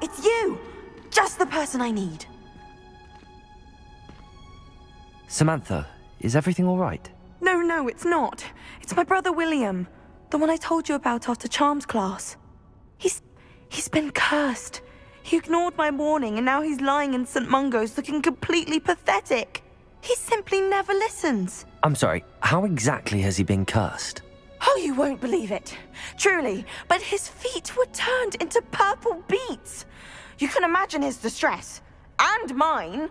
It's you! Just the person I need. Samantha, is everything all right? No, no, it's not. It's my brother William. The one I told you about after Charms class. He's... he's been cursed. He ignored my warning and now he's lying in St. Mungo's looking completely pathetic. He simply never listens. I'm sorry, how exactly has he been cursed? Oh, you won't believe it. Truly, but his feet were turned into purple beets. You can imagine his distress. And mine.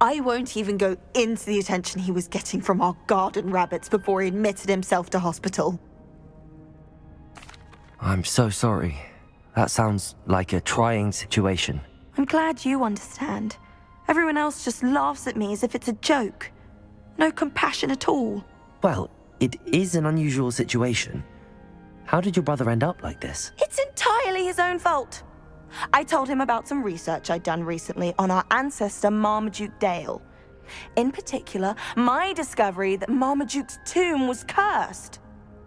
I won't even go into the attention he was getting from our garden rabbits before he admitted himself to hospital. I'm so sorry. That sounds like a trying situation. I'm glad you understand. Everyone else just laughs at me as if it's a joke. No compassion at all. Well, it is an unusual situation. How did your brother end up like this? It's entirely his own fault. I told him about some research I'd done recently on our ancestor Marmaduke Dale. In particular, my discovery that Marmaduke's tomb was cursed.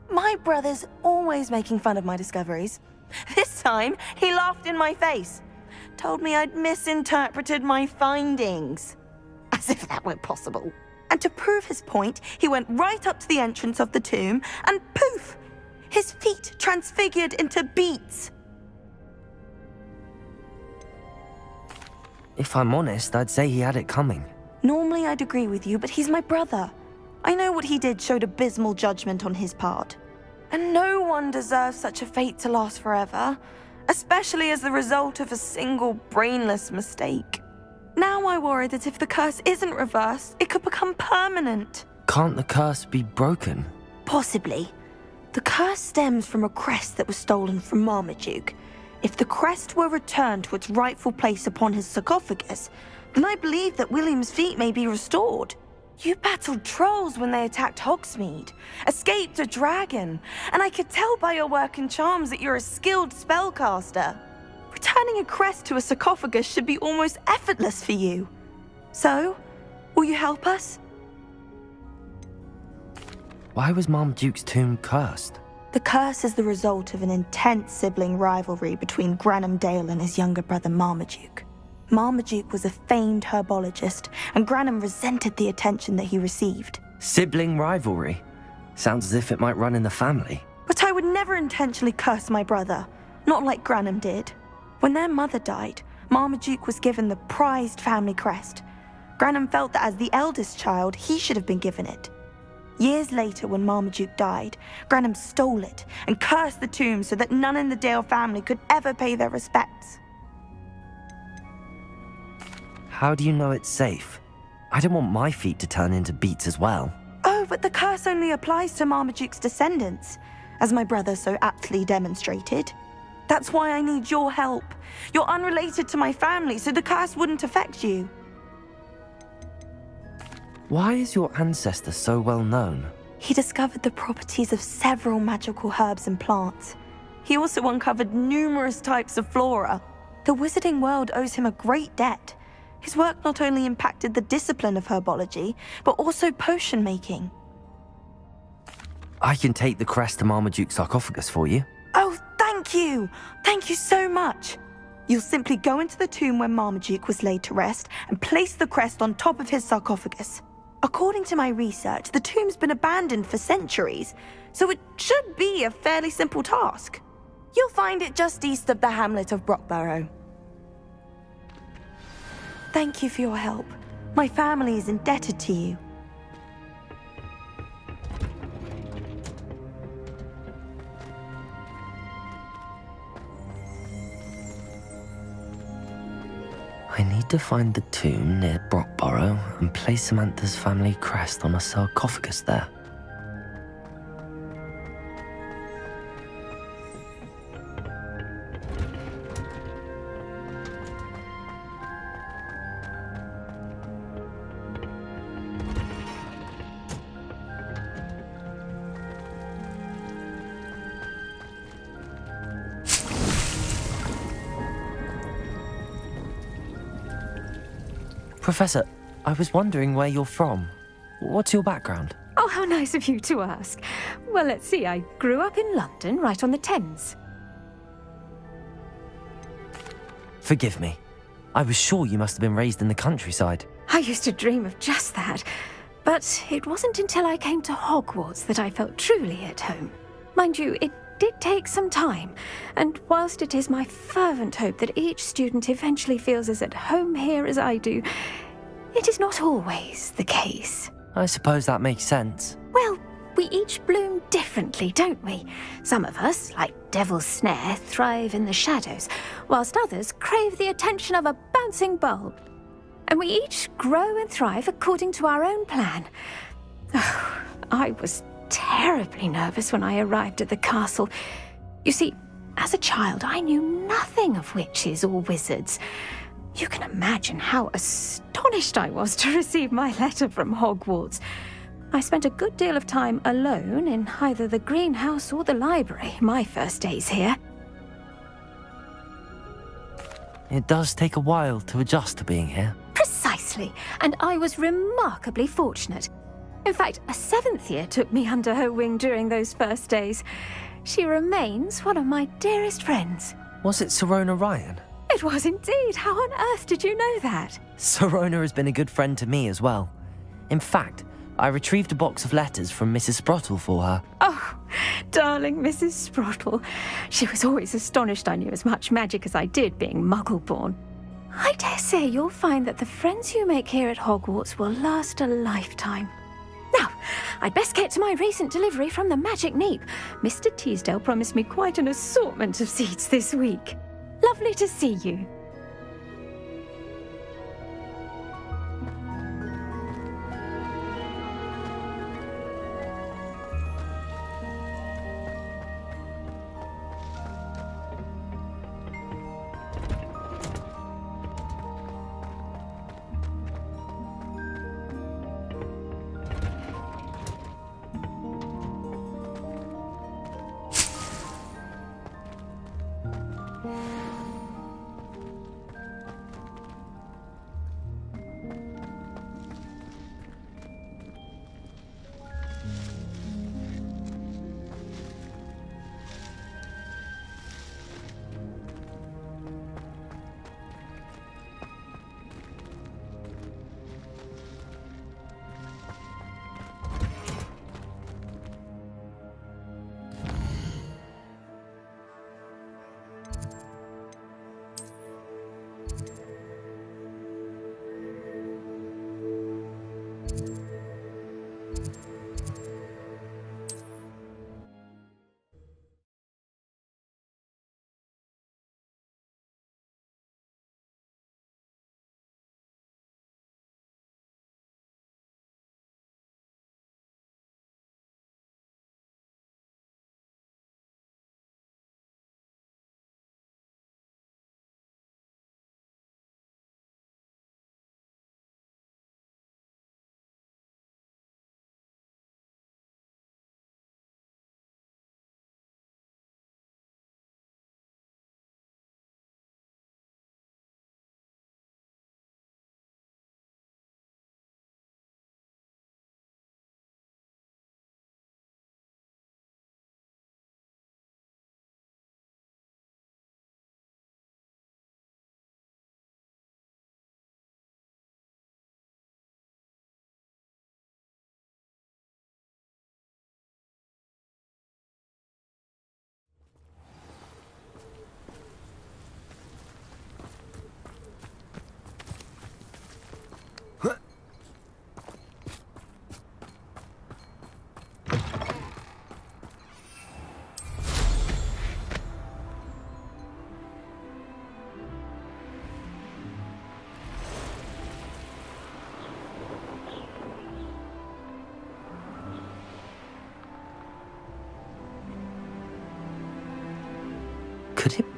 My brother's always making fun of my discoveries. This time, he laughed in my face. Told me I'd misinterpreted my findings. As if that were possible. And to prove his point, he went right up to the entrance of the tomb and poof! His feet transfigured into beets. If I'm honest, I'd say he had it coming. Normally I'd agree with you, but he's my brother. I know what he did showed abysmal judgment on his part. And no one deserves such a fate to last forever, especially as the result of a single brainless mistake. Now I worry that if the curse isn't reversed, it could become permanent. Can't the curse be broken? Possibly. The curse stems from a crest that was stolen from Marmaduke. If the crest were returned to its rightful place upon his sarcophagus, then I believe that William's feet may be restored. You battled trolls when they attacked Hogsmeade, escaped a dragon, and I could tell by your work and charms that you're a skilled spellcaster. Returning a crest to a sarcophagus should be almost effortless for you. So, will you help us? Why was Marmaduke's tomb cursed? The curse is the result of an intense sibling rivalry between Granham Dale and his younger brother Marmaduke. Marmaduke was a famed herbologist, and Granham resented the attention that he received. Sibling rivalry? Sounds as if it might run in the family. But I would never intentionally curse my brother, not like Granham did. When their mother died, Marmaduke was given the prized family crest. Granham felt that as the eldest child, he should have been given it. Years later, when Marmaduke died, Granham stole it and cursed the tomb so that none in the Dale family could ever pay their respects. How do you know it's safe? I don't want my feet to turn into beets as well. Oh, but the curse only applies to Marmaduke's descendants, as my brother so aptly demonstrated. That's why I need your help. You're unrelated to my family, so the curse wouldn't affect you. Why is your ancestor so well known? He discovered the properties of several magical herbs and plants. He also uncovered numerous types of flora. The wizarding world owes him a great debt. His work not only impacted the discipline of herbology, but also potion making. I can take the crest to Marmaduke's sarcophagus for you. Oh, thank you! Thank you so much! You'll simply go into the tomb where Marmaduke was laid to rest and place the crest on top of his sarcophagus. According to my research, the tomb's been abandoned for centuries, so it should be a fairly simple task. You'll find it just east of the hamlet of Brocburrow. Thank you for your help. My family is indebted to you. To find the tomb near Brocburrow and place Samantha's family crest on a sarcophagus there. Professor, I was wondering where you're from. What's your background? Oh, how nice of you to ask. Well, let's see. I grew up in London, right on the Thames. Forgive me. I was sure you must have been raised in the countryside. I used to dream of just that. But it wasn't until I came to Hogwarts that I felt truly at home. Mind you, it did take some time, and whilst it is my fervent hope that each student eventually feels as at home here as I do, it is not always the case. I suppose that makes sense. Well, we each bloom differently, don't we? Some of us, like Devil's Snare, thrive in the shadows, whilst others crave the attention of a bouncing bulb. And we each grow and thrive according to our own plan. Oh, I was terribly nervous when I arrived at the castle. You see, as a child, I knew nothing of witches or wizards. You can imagine how astonished I was to receive my letter from Hogwarts. I spent a good deal of time alone in either the greenhouse or the library my first days here. It does take a while to adjust to being here. Precisely, and I was remarkably fortunate. In fact, a seventh year took me under her wing during those first days. She remains one of my dearest friends. Was it Sirona Ryan? It was indeed. How on earth did you know that? Sirona has been a good friend to me as well. In fact, I retrieved a box of letters from Mrs. Sprottle for her. Oh, darling Mrs. Sprottle. She was always astonished I knew as much magic as I did, being muggle born. I dare say you'll find that the friends you make here at Hogwarts will last a lifetime. Now, I'd best get to my recent delivery from the Magic Neep. Mr. Teasdale promised me quite an assortment of seeds this week. Lovely to see you.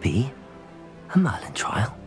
Be a Merlin trial?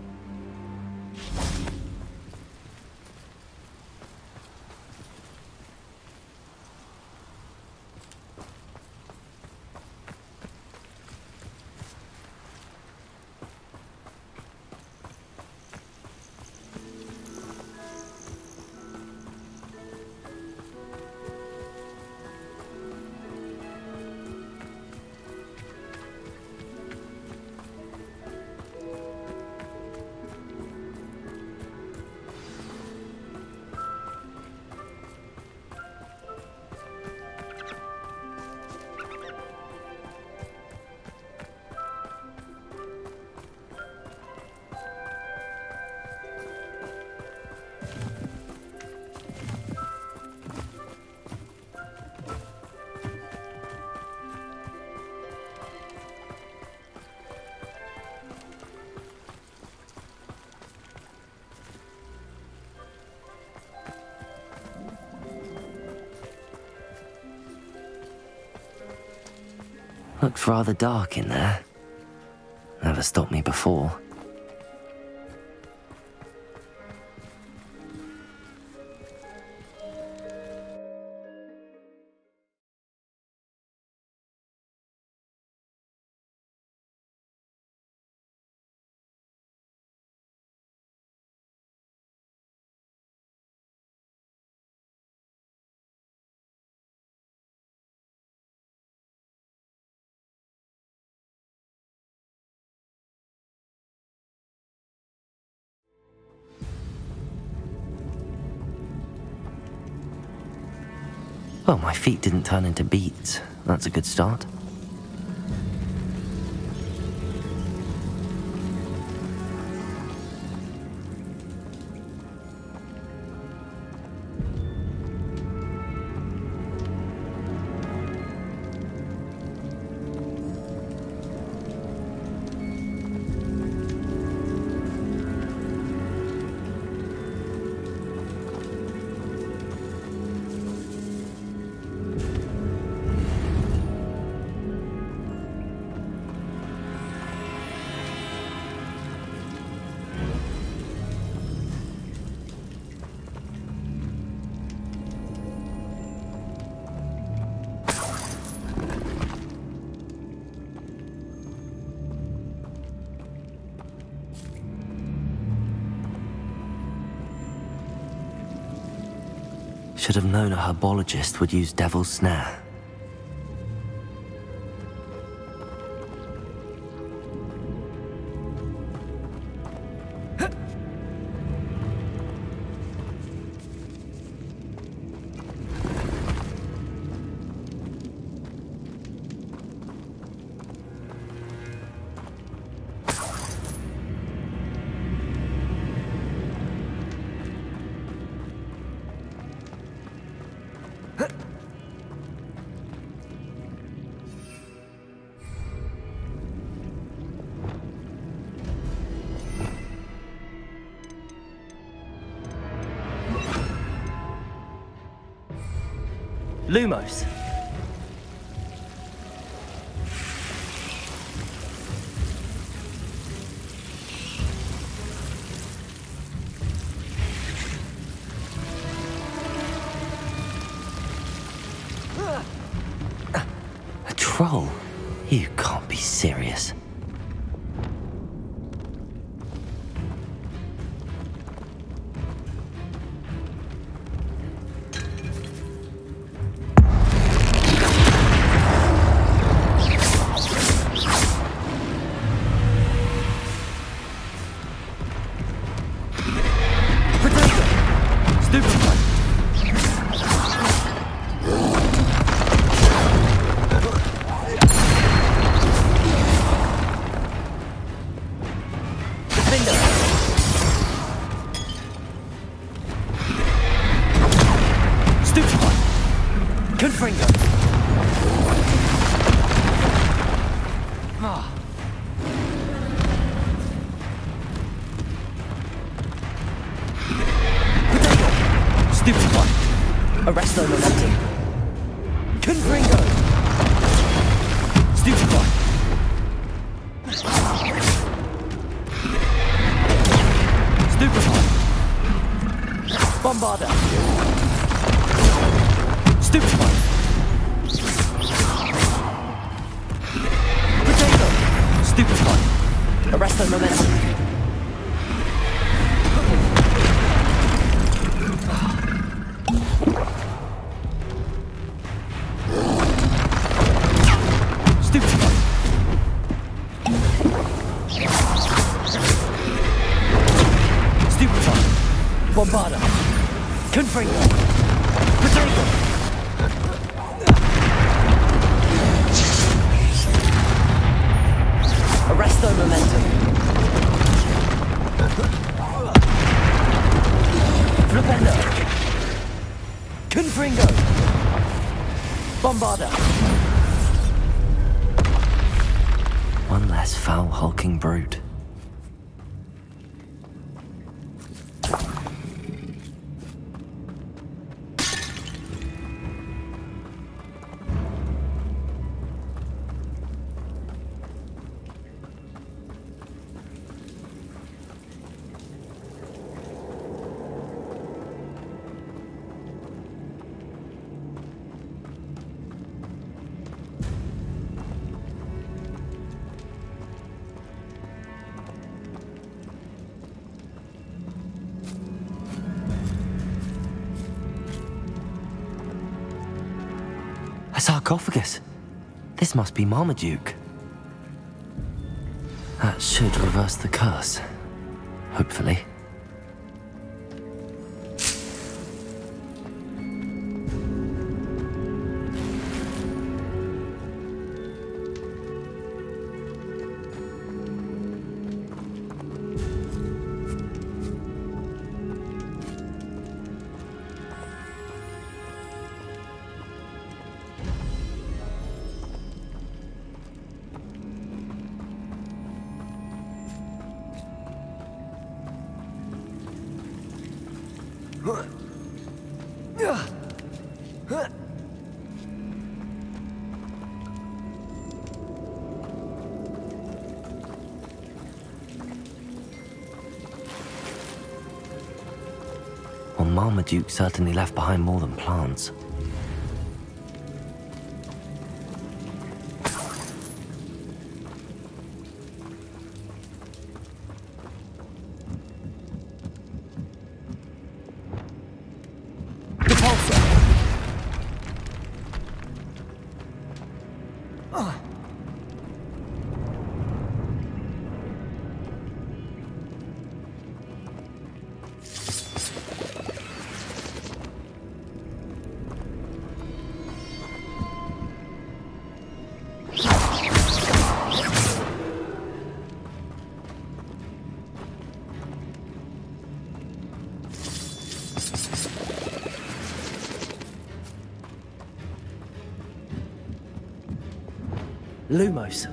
Looks rather dark in there. Never stopped me before. Well, my feet didn't turn into beets. That's a good start. Should have known a herbologist would use Devil's Snare. Lumos. Sarcophagus. This must be Marmaduke. That should reverse the curse. Hopefully. Well, Marmaduke certainly left behind more than plants. Lumos.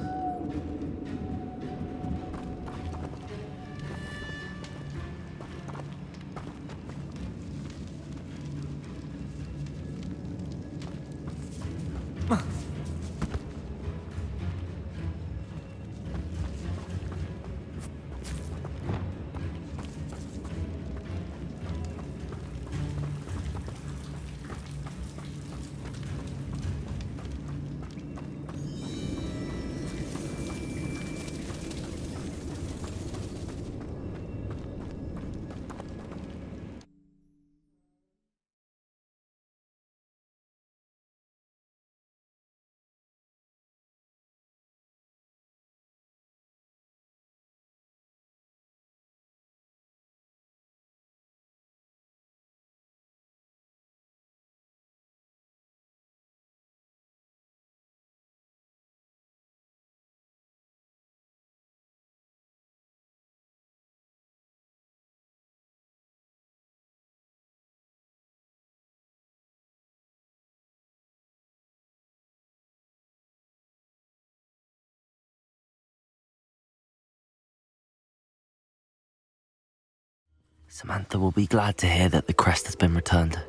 Samantha will be glad to hear that the crest has been returned.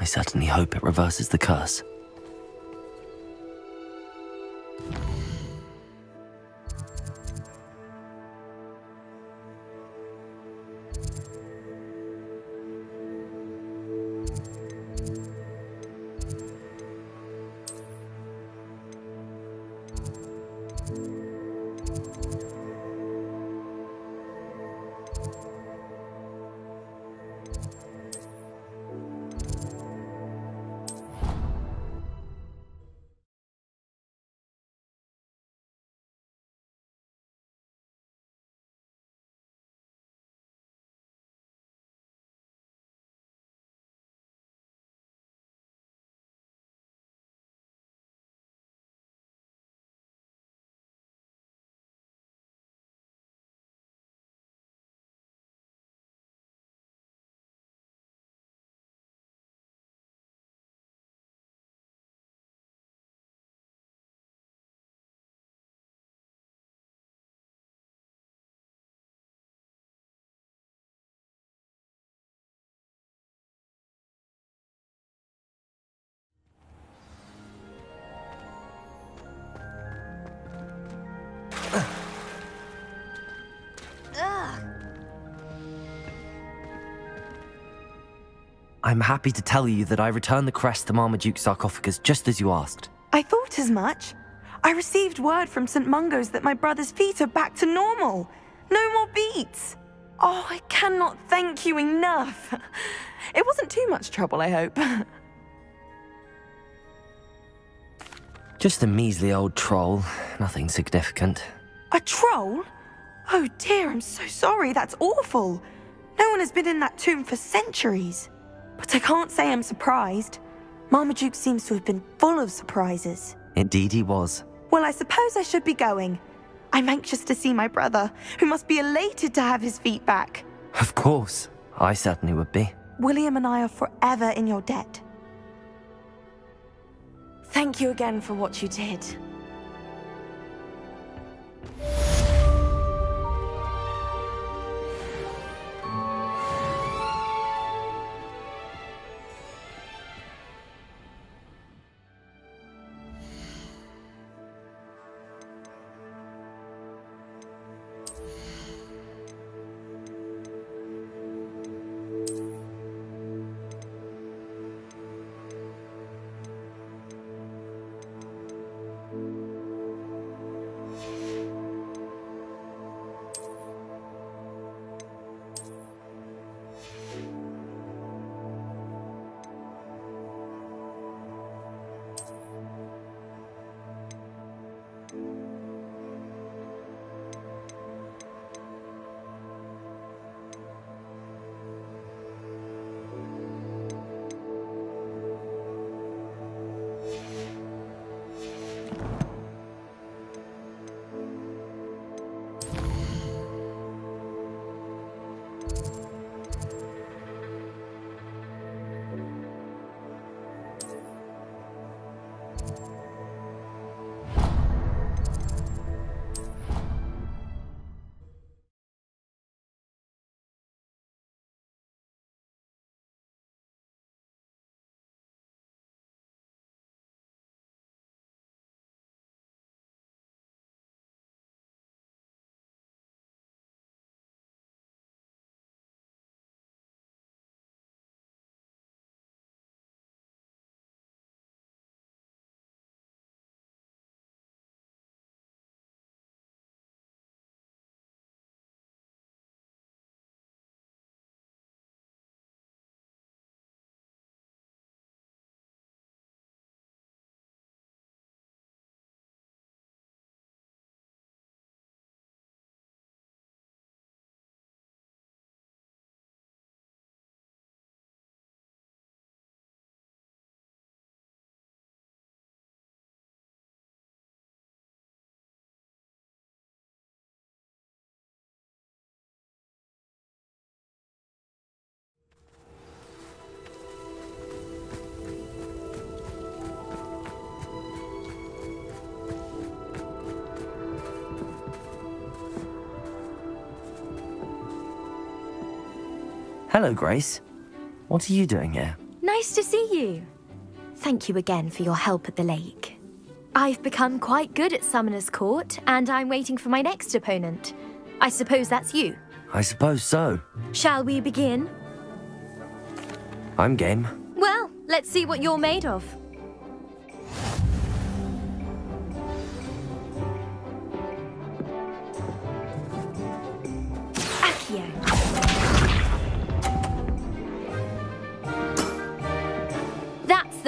I certainly hope it reverses the curse. I'm happy to tell you that I returned the crest to Marmaduke's sarcophagus just as you asked. I thought as much. I received word from St. Mungo's that my brother's feet are back to normal. No more beets. Oh, I cannot thank you enough. It wasn't too much trouble, I hope. Just a measly old troll. Nothing significant. A troll? Oh dear, I'm so sorry. That's awful. No one has been in that tomb for centuries. But I can't say I'm surprised. Marmaduke seems to have been full of surprises. Indeed he was. Well, I suppose I should be going. I'm anxious to see my brother, who must be elated to have his feet back. Of course. I certainly would be. William and I are forever in your debt. Thank you again for what you did. Hello, Grace. What are you doing here? Nice to see you. Thank you again for your help at the lake. I've become quite good at Summoner's Court, and I'm waiting for my next opponent. I suppose that's you. I suppose so. Shall we begin? I'm game. Well, let's see what you're made of.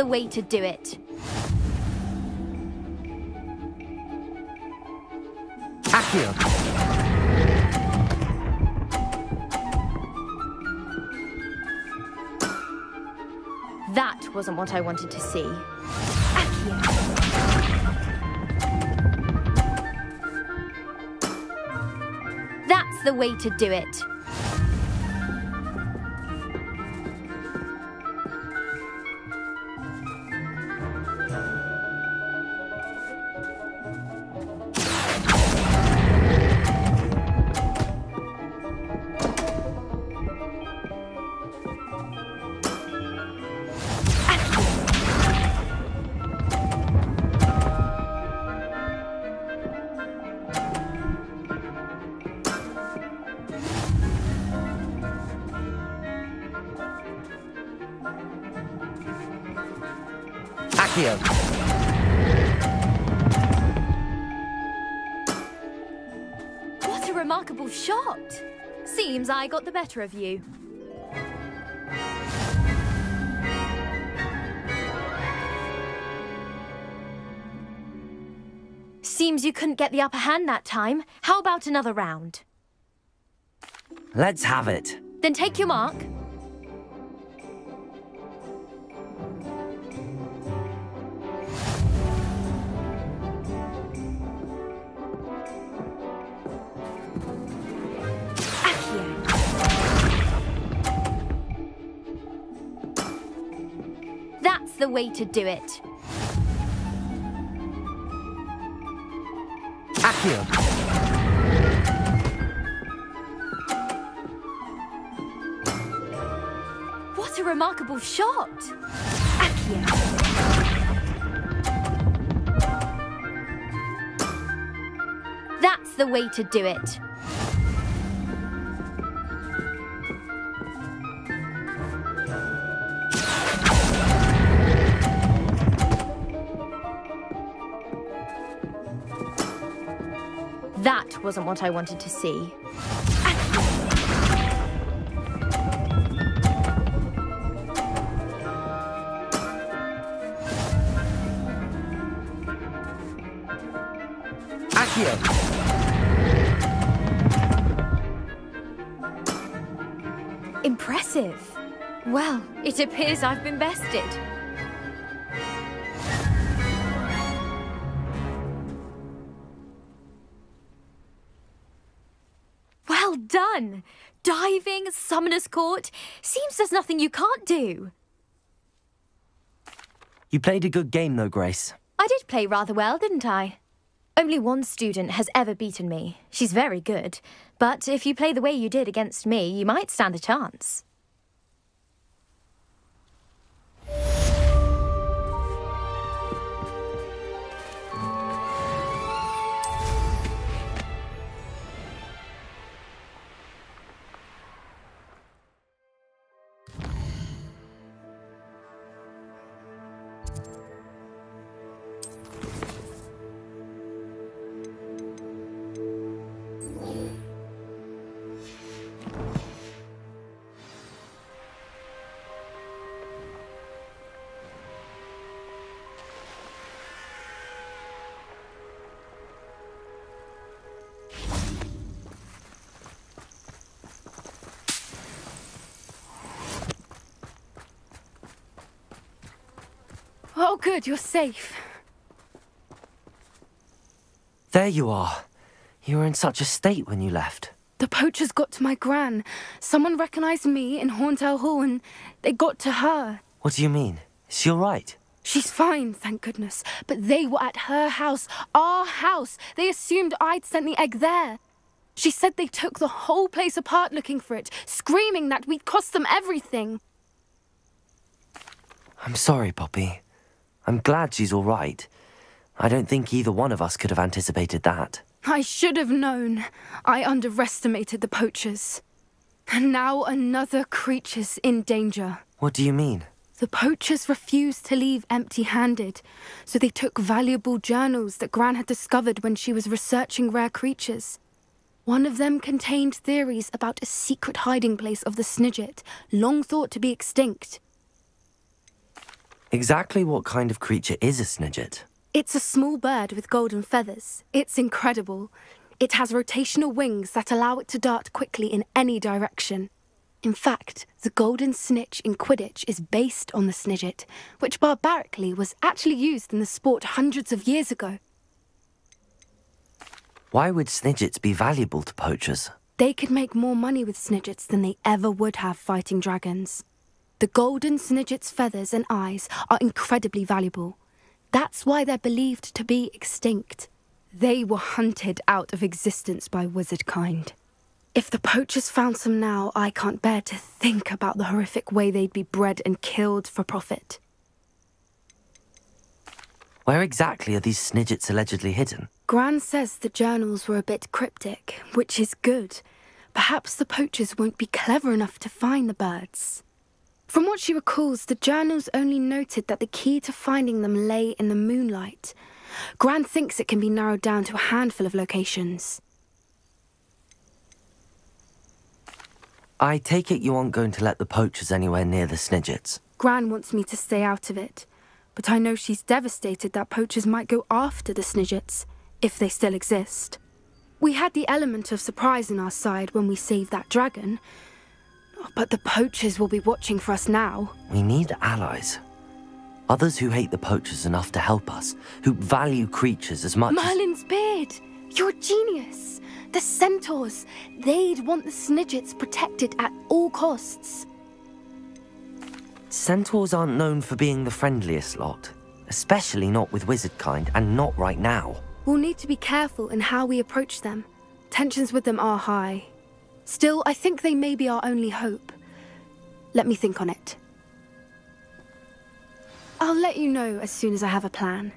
Way to do it. Accio! That wasn't what I wanted to see. Accio. That's the way to do it. I got the better of you. Seems you couldn't get the upper hand that time. How about another round? Let's have it. Then take your mark. The way to do it. Accio. What a remarkable shot! Accio. That's the way to do it. Wasn't what I wanted to see. Accio. Impressive. Well, it appears I've been bested. Done! Diving, Summoner's Court. Seems there's nothing you can't do. You played a good game though, Grace. I did play rather well, didn't I? Only one student has ever beaten me. She's very good. But if you play the way you did against me, you might stand a chance. Oh, good, you're safe. There you are. You were in such a state when you left. The poachers got to my gran. Someone recognized me in Horntail Hall and they got to her. What do you mean? Is she alright? She's fine, thank goodness. But they were at her house, our house. They assumed I'd sent the egg there. She said they took the whole place apart looking for it, screaming that we'd cost them everything. I'm sorry, Poppy. I'm glad she's alright. I don't think either one of us could have anticipated that. I should have known. I underestimated the poachers. And now another creature's in danger. What do you mean? The poachers refused to leave empty handed, so they took valuable journals that Gran had discovered when she was researching rare creatures. One of them contained theories about a secret hiding place of the Snidget, long thought to be extinct. Exactly what kind of creature is a Snidget? It's a small bird with golden feathers. It's incredible. It has rotational wings that allow it to dart quickly in any direction. In fact, the golden snitch in Quidditch is based on the Snidget, which barbarically was actually used in the sport hundreds of years ago. Why would Snidgets be valuable to poachers? They could make more money with Snidgets than they ever would have fighting dragons. The golden Snidget's feathers and eyes are incredibly valuable. That's why they're believed to be extinct. They were hunted out of existence by wizard kind. If the poachers found some now, I can't bear to think about the horrific way they'd be bred and killed for profit. Where exactly are these Snidgets allegedly hidden? Gran says the journals were a bit cryptic, which is good. Perhaps the poachers won't be clever enough to find the birds. From what she recalls, the journals only noted that the key to finding them lay in the moonlight. Gran thinks it can be narrowed down to a handful of locations. I take it you aren't going to let the poachers anywhere near the Snidgets. Gran wants me to stay out of it, but I know she's devastated that poachers might go after the Snidgets. if they still exist. We had the element of surprise on our side when we saved that dragon, but the poachers will be watching for us now. We need allies. Others who hate the poachers enough to help us, who value creatures as much Merlin's beard! You're a genius! The centaurs! They'd want the Snidgets protected at all costs. Centaurs aren't known for being the friendliest lot, especially not with wizard kind, and not right now. We'll need to be careful in how we approach them. Tensions with them are high. Still, I think they may be our only hope. Let me think on it. I'll let you know as soon as I have a plan.